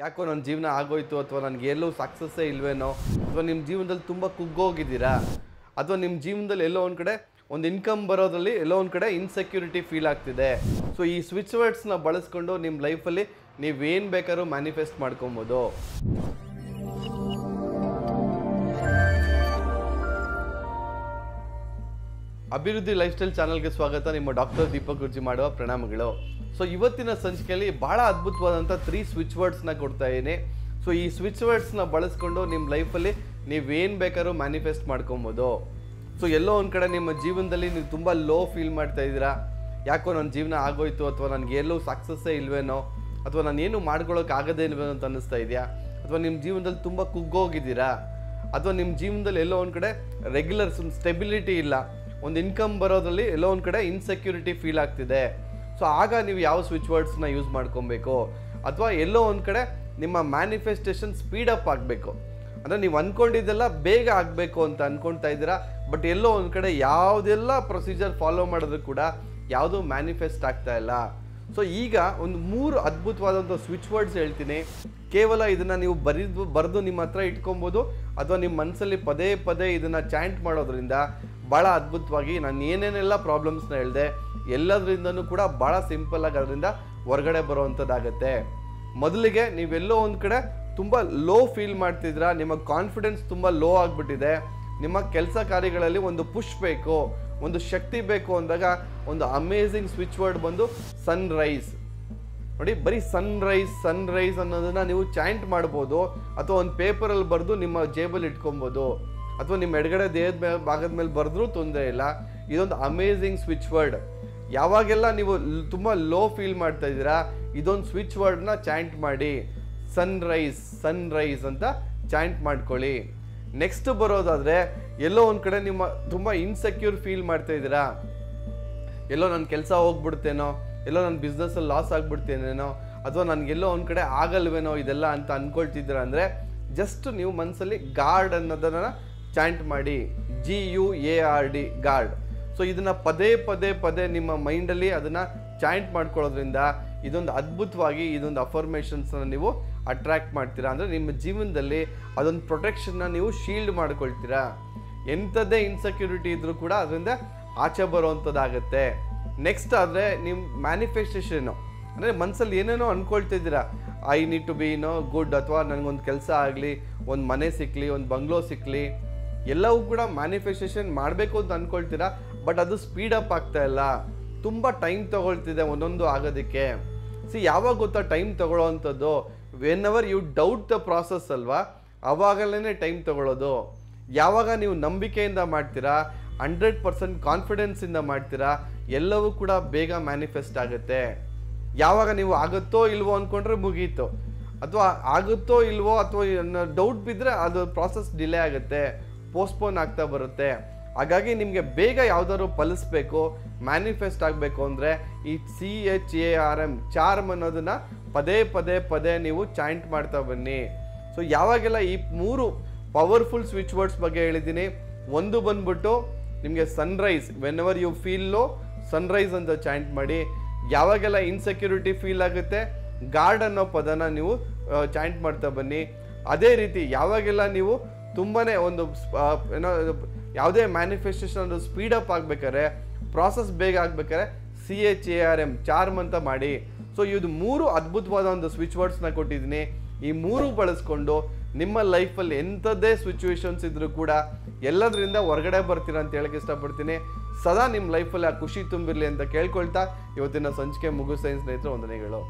ಯಾಕೋ ನನ್ನ ಜೀವನ ಆಗೋಯ್ತು ಅಥವಾ ನನಗೆ ಎಲ್ಲೂ ಸಕ್ಸಸ್ಸೇ ಇಲ್ವೇನೋ, ಅಥವಾ ನಿಮ್ಮ ಜೀವನದಲ್ಲಿ ತುಂಬ ಕುಗ್ಗೋಗಿದ್ದೀರಾ, ಅಥವಾ ನಿಮ್ಮ ಜೀವನದಲ್ಲಿ ಎಲ್ಲೋ ಒಂದು ಕಡೆ ಒಂದು ಇನ್ಕಮ್ ಬರೋದ್ರಲ್ಲಿ ಎಲ್ಲೋ ಒಂದು ಕಡೆ ಇನ್ಸೆಕ್ಯೂರಿಟಿ ಫೀಲ್ ಆಗ್ತಿದೆ. ಸೊ ಈ ಸ್ವಿಚ್ ವರ್ಡ್ಸ್ನ ಬಳಸ್ಕೊಂಡು ನಿಮ್ಮ ಲೈಫಲ್ಲಿ ನೀವೇನು ಬೇಕಾದ್ರೂ ಮ್ಯಾನಿಫೆಸ್ಟ್ ಮಾಡ್ಕೊಬೋದು. ಅಭಿವೃದ್ಧಿ ಲೈಫ್ ಸ್ಟೈಲ್ ಚಾನಲ್ಗೆ ಸ್ವಾಗತ. ನಿಮ್ಮ ಡಾಕ್ಟರ್ ದೀಪಕ್ ಗುರ್ಜಿ ಮಾಡುವ ಪ್ರಣಾಮಗಳು. ಸೊ ಇವತ್ತಿನ ಸಂಚಿಕೆಯಲ್ಲಿ ಬಹಳ ಅದ್ಭುತವಾದಂಥ ತ್ರೀ ಸ್ವಿಚ್ ವರ್ಡ್ಸ್ನ ಕೊಡ್ತಾ ಇದ್ದೀನಿ. ಸೊ ಈ ಸ್ವಿಚ್ ವರ್ಡ್ಸ್ನ ಬಳಸ್ಕೊಂಡು ನಿಮ್ಮ ಲೈಫಲ್ಲಿ ನೀವೇನು ಬೇಕಾದ್ರೂ ಮ್ಯಾನಿಫೆಸ್ಟ್ ಮಾಡ್ಕೊಬೋದು. ಸೊ ಎಲ್ಲೋ ಒಂದು ಕಡೆ ನಿಮ್ಮ ಜೀವನದಲ್ಲಿ ನೀವು ತುಂಬ ಲೋ ಫೀಲ್ ಮಾಡ್ತಾ ಇದ್ದೀರಾ? ಯಾಕೋ ನನ್ನ ಜೀವನ ಆಗೋಯ್ತು ಅಥವಾ ನನಗೆ ಎಲ್ಲೂ ಸಕ್ಸಸ್ಸೇ ಇಲ್ವೇನೋ? ಅಥವಾ ನಾನು ಏನು ಮಾಡ್ಕೊಳ್ಳೋಕೆ ಆಗದೇ ಇಲ್ವೇನೋ ಅಂತ ಅನ್ನಿಸ್ತಾ ಇದೆಯಾ? ಅಥವಾ ನಿಮ್ಮ ಜೀವನದಲ್ಲಿ ತುಂಬ ಕುಗ್ಗೋಗಿದ್ದೀರಾ? ಅಥವಾ ನಿಮ್ಮ ಜೀವನದಲ್ಲಿ ಎಲ್ಲೋ ಒಂದು ಕಡೆ ರೆಗ್ಯುಲರ್ ಸ್ಟೆಬಿಲಿಟಿ ಇಲ್ಲ? ಒಂದು ಇನ್ಕಮ್ ಬರೋದ್ರಲ್ಲಿ ಎಲ್ಲೋ ಒಂದು ಕಡೆ ಇನ್ಸೆಕ್ಯೂರಿಟಿ ಫೀಲ್ ಆಗ್ತಿದೆ. ಸೊ ಆಗ ನೀವು ಯಾವ ಸ್ವಿಚ್ ವರ್ಡ್ಸ್ನ ಯೂಸ್ ಮಾಡ್ಕೊಬೇಕು? ಅಥವಾ ಎಲ್ಲೋ ಒಂದು ಕಡೆ ನಿಮ್ಮ ಮ್ಯಾನಿಫೆಸ್ಟೇಷನ್ ಸ್ಪೀಡಪ್ ಆಗಬೇಕು. ಅಂದರೆ ನೀವು ಅಂದ್ಕೊಂಡಿದ್ದೆಲ್ಲ ಬೇಗ ಆಗಬೇಕು ಅಂತ ಅಂದ್ಕೊಳ್ತಾ ಇದ್ದೀರಾ? ಬಟ್ ಎಲ್ಲೋ ಒಂದು ಕಡೆ ಯಾವುದೆಲ್ಲ ಪ್ರೊಸೀಜರ್ ಫಾಲೋ ಮಾಡಿದ್ರು ಕೂಡ ಯಾವುದೂ ಮ್ಯಾನಿಫೆಸ್ಟ್ ಆಗ್ತಾ ಇಲ್ಲ. ಸೊ ಈಗ ಒಂದು ಮೂರು ಅದ್ಭುತವಾದಂಥ ಸ್ವಿಚ್ ವರ್ಡ್ಸ್ ಹೇಳ್ತೀನಿ. ಕೇವಲ ಇದನ್ನು ನೀವು ಬರೆದು ಬರೆದು ನಿಮ್ಮ ಹತ್ರ ಇಟ್ಕೊಬೋದು. ಅಥವಾ ನಿಮ್ಮ ಮನಸ್ಸಲ್ಲಿ ಪದೇ ಪದೇ ಇದನ್ನು ಚಾಂಟ್ ಮಾಡೋದ್ರಿಂದ ಭಾಳ ಅದ್ಭುತವಾಗಿ ನಾನು ಏನೇನೆಲ್ಲ ಪ್ರಾಬ್ಲಮ್ಸ್ನ ಹೇಳಿದೆ, ಎಲ್ಲದರಿಂದನೂ ಕೂಡ ಭಾಳ ಸಿಂಪಲ್ ಆಗಿ ಅದರಿಂದ ಹೊರಗಡೆ ಬರುವಂಥದ್ದಾಗತ್ತೆ ಮೊದಲಿಗೆ ನೀವೆಲ್ಲೋ ಒಂದು ಕಡೆ ತುಂಬ ಲೋ ಫೀಲ್ ಮಾಡ್ತಿದ್ದೀರಾ ನಿಮ್ಮ ಕಾನ್ಫಿಡೆನ್ಸ್ ತುಂಬ ಲೋ ಆಗಿಬಿಟ್ಟಿದೆ, ನಿಮ್ಮ ಕೆಲಸ ಕಾರ್ಯಗಳಲ್ಲಿ ಒಂದು ಪುಷ್ ಬೇಕು, ಒಂದು ಶಕ್ತಿ ಬೇಕು ಅಂದಾಗ ಒಂದು ಅಮೇಝಿಂಗ್ ಸ್ವಿಚ್ ವರ್ಡ್ ಬಂದು ಸನ್ ರೈಸ್ ನೋಡಿ, ಬರೀ ಸನ್ ರೈಸ್ ಸನ್ ರೈಸ್ ಅನ್ನೋದನ್ನ ನೀವು ಚಾಂಟ್ ಮಾಡ್ಬೋದು, ಅಥವಾ ಒಂದು ಪೇಪರಲ್ಲಿ ಬರೆದು ನಿಮ್ಮ ಜೇಬಲ್ಲಿ ಇಟ್ಕೊಬೋದು. ಅಥವಾ ನಿಮ್ಮ ಎಡಗಡೆ ದೇಹದ ಮೇಲೆ ಭಾಗದ ಮೇಲೆ ಬರೆದ್ರೂ ತೊಂದರೆ ಇಲ್ಲ. ಇದೊಂದು ಅಮೇಝಿಂಗ್ ಸ್ವಿಚ್ ವರ್ಡ್ ಯಾವಾಗೆಲ್ಲ ನೀವು ತುಂಬ ಲೋ ಫೀಲ್ ಮಾಡ್ತಾ ಇದ್ದೀರಾ, ಇದೊಂದು ಸ್ವಿಚ್ ವರ್ಡ್ನ ಚಾಂಟ್ ಮಾಡಿ. ಸನ್ ರೈಸ್ ಸನ್ ರೈಸ್ ಅಂತ ಚಾಂಟ್ ಮಾಡ್ಕೊಳ್ಳಿ. ನೆಕ್ಸ್ಟ್ ಬರೋದಾದರೆ, ಎಲ್ಲೋ ಒಂದು ಕಡೆ ನಿಮ್ಮ ತುಂಬ ಇನ್ಸೆಕ್ಯೂರ್ ಫೀಲ್ ಮಾಡ್ತಾ ಇದ್ದೀರಾ. ಎಲ್ಲೋ ನನ್ನ ಕೆಲಸ ಹೋಗ್ಬಿಡ್ತೇನೋ, ಎಲ್ಲೋ ನನ್ನ ಬಿಸ್ನೆಸ್ಸಲ್ಲಿ ಲಾಸ್ ಆಗಿಬಿಡ್ತೇನೇನೋ, ಅಥವಾ ನನಗೆಲ್ಲೋ ಒಂದು ಕಡೆ ಆಗಲ್ವೇನೋ ಇದೆಲ್ಲ ಅಂತ ಅಂದ್ಕೊಳ್ತಿದ್ದೀರಾ ಅಂದರೆ ಜಸ್ಟ್ ನೀವು ಮನಸ್ಸಲ್ಲಿ ಗಾರ್ಡ್ ಅನ್ನೋದನ್ನು ಚಾಂಟ್ ಮಾಡಿ G U A R D guard. So ಇದನ್ನು ಪದೇ ಪದೇ ಪದೇ ನಿಮ್ಮ ಮೈಂಡಲ್ಲಿ ಅದನ್ನು ಚಾಂಟ್ ಮಾಡ್ಕೊಳ್ಳೋದ್ರಿಂದ ಇದೊಂದು ಅದ್ಭುತವಾಗಿ ಇದೊಂದು ಅಫರ್ಮೇಷನ್ಸ್ನ ನೀವು ಅಟ್ರ್ಯಾಕ್ಟ್ ಮಾಡ್ತೀರಾ. ಅಂದರೆ ನಿಮ್ಮ ಜೀವನದಲ್ಲಿ ಅದೊಂದು ಪ್ರೊಟೆಕ್ಷನ್ನ ನೀವು ಶೀಲ್ಡ್ ಮಾಡ್ಕೊಳ್ತೀರಾ. ಎಂಥದ್ದೇ ಇನ್ಸೆಕ್ಯೂರಿಟಿ ಇದ್ದರೂ ಕೂಡ ಅದರಿಂದ ಆಚೆ ಬರುವಂಥದ್ದಾಗತ್ತೆ. ನೆಕ್ಸ್ಟ್ ಆದರೆ ನಿಮ್ಮ ಮ್ಯಾನಿಫೆಸ್ಟೇಷನು ಅಂದರೆ ಮನಸ್ಸಲ್ಲಿ ಏನೇನೋ ಅಂದ್ಕೊಳ್ತಿದ್ದೀರಾ I need to be no good ಅಥವಾ ನನಗೊಂದು ಕೆಲಸ ಆಗಲಿ, ಒಂದು ಮನೆ ಸಿಕ್ಕಲಿ ಒಂದು ಬಂಗ್ಲೋ ಸಿಕ್ಕಲಿ ಎಲ್ಲವೂ ಕೂಡ ಮ್ಯಾನಿಫೆಸ್ಟೇಷನ್ ಮಾಡಬೇಕು ಅಂತ ಅಂದ್ಕೊಳ್ತೀರಾ ಬಟ್ ಅದು ಸ್ಪೀಡ್ ಅಪ್ ಆಗ್ತಾ ಇಲ್ಲ. ತುಂಬ ಟೈಮ್ ತೊಗೊಳ್ತಿದೆ ಒಂದೊಂದು ಆಗೋದಕ್ಕೆ. ಸಿ ಯಾವಾಗ ಗೊತ್ತಾ time ತೊಗೊಳ್ಳೋವಂಥದ್ದು whenever you doubt the process ಅಲ್ವಾ? ಆವಾಗಲೇ ಟೈಮ್ ತಗೊಳ್ಳೋದು. ಯಾವಾಗ ನೀವು ನಂಬಿಕೆಯಿಂದ ಮಾಡ್ತೀರಾ? ಹಂಡ್ರೆಡ್ ಪರ್ಸೆಂಟ್ ಕಾನ್ಫಿಡೆನ್ಸಿಂದ ಮಾಡ್ತೀರಾ? ಎಲ್ಲವೂ ಕೂಡ ಬೇಗ ಮ್ಯಾನಿಫೆಸ್ಟ್ ಆಗುತ್ತೆ. ಯಾವಾಗ ನೀವು ಆಗುತ್ತೋ ಇಲ್ವೋ ಅಂದ್ಕೊಂಡ್ರೆ ಮುಗೀತು. ಅಥವಾ ಆಗುತ್ತೋ ಇಲ್ವೋ ಅಥವಾ ಡೌಟ್ ಬಿದ್ದರೆ ಅದು ಪ್ರಾಸೆಸ್ ಡಿಲೇ ಆಗುತ್ತೆ. ಪೋಸ್ಟ್ಪೋನ್ ಆಗ್ತಾ ಬರುತ್ತೆ. ಹಾಗಾಗಿ ನಿಮಗೆ ಬೇಗ ಯಾವ್ದಾದ್ರು ಫಲಿಸ್ಬೇಕು ಮ್ಯಾನಿಫೆಸ್ಟ್ ಆಗಬೇಕು ಅಂದರೆ ಈ C H A R M charm ಅನ್ನೋದನ್ನು ಪದೇ ಪದೇ ಪದೇ ನೀವು ಚಾಂಟ್ ಮಾಡ್ತಾ ಬನ್ನಿ. ಸೊ ಯಾವಾಗೆಲ್ಲ ಈ ಮೂರು ಪವರ್ಫುಲ್ ಸ್ವಿಚ್ ವರ್ಡ್ಸ್ ಬಗ್ಗೆ ಹೇಳಿದ್ದೀನಿ, ಒಂದು ಬಂದ್ಬಿಟ್ಟು ನಿಮಗೆ sunrise whenever you feel low sunrise ಅಂತ ಚಾಂಟ್ ಮಾಡಿ. ಯಾವಾಗೆಲ್ಲ ಇನ್ಸೆಕ್ಯೂರಿಟಿ ಫೀಲ್ ಆಗುತ್ತೆ ಗಾರ್ಡ್ ಅನ್ನೋ ಪದನ ನೀವು ಚಾಂಟ್ ಮಾಡ್ತಾ ಬನ್ನಿ. ಅದೇ ರೀತಿ ಯಾವಾಗೆಲ್ಲ ನೀವು ತುಂಬಾ ಒಂದು ಏನೋ, ಯಾವುದೇ ಮ್ಯಾನಿಫೆಸ್ಟೇಷನ್ ಅದು ಸ್ಪೀಡಪ್ ಆಗಬೇಕಾದ್ರೆ ಪ್ರಾಸೆಸ್ ಬೇಗ ಆಗಬೇಕಾದ್ರೆ C H A R M charm ಅಂತ ಮಾಡಿ. ಸೊ ಇದು ಮೂರು ಅದ್ಭುತವಾದ ಒಂದು ಸ್ವಿಚ್ ವರ್ಡ್ಸ್ನ ಕೊಟ್ಟಿದ್ದೀನಿ. ಈ ಮೂರು ಬಳಸ್ಕೊಂಡು ನಿಮ್ಮ ಲೈಫಲ್ಲಿ ಎಂಥದ್ದೇ ಸಿಚುವೇಶನ್ಸ್ ಇದ್ದರೂ ಕೂಡ ಎಲ್ಲದರಿಂದ ಹೊರಗಡೆ ಬರ್ತೀರಾ ಅಂತ ಹೇಳಕ್ಕೆ ಇಷ್ಟಪಡ್ತೀನಿ. ಸದಾ ನಿಮ್ಮ ಲೈಫಲ್ಲಿ ಆ ಖುಷಿ ತುಂಬಿರಲಿ ಅಂತ ಕೇಳ್ಕೊಳ್ತಾ ಇವತ್ತಿನ ಸಂಚಿಕೆ ಮುಗಿಸ್ತೈನ್ ಸ್ನೇಹಿತರು, ವಂದನೆಗಳು.